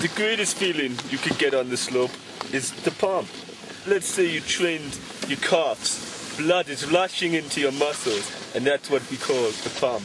The greatest feeling you could get on the slope is the pump. Let's say you trained your calves. Blood is rushing into your muscles, and that's what we call the pump.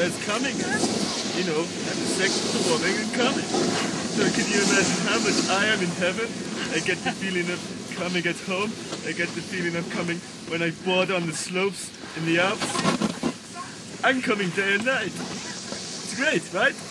As coming, you know, the sex performing and coming. So can you imagine how much I am in heaven? I get the feeling of coming at home. I get the feeling of coming when I board on the slopes in the Alps. I'm coming day and night. It's great, right?